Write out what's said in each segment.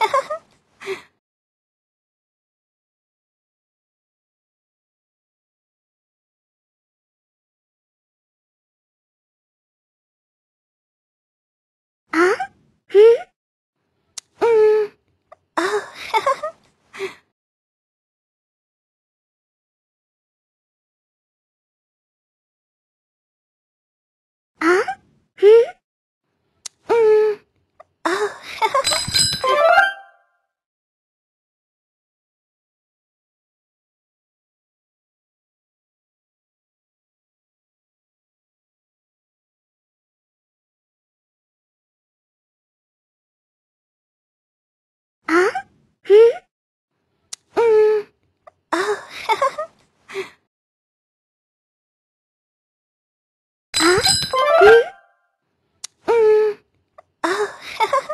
Huh? Hmm? Um... Oh... 哈哈哈。啊？嗯嗯啊，哈哈。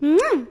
Mwah!